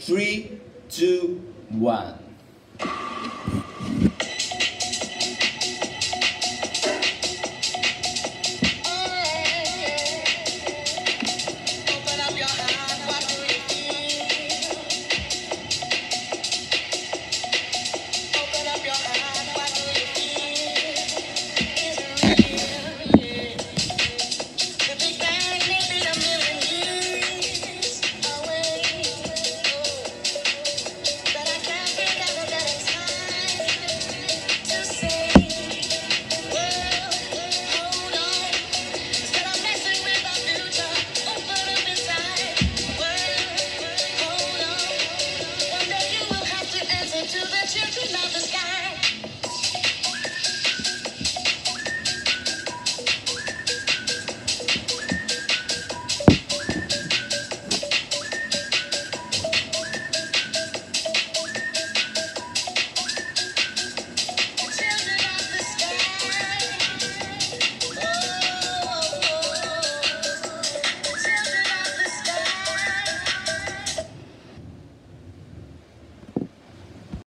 Three, two, one.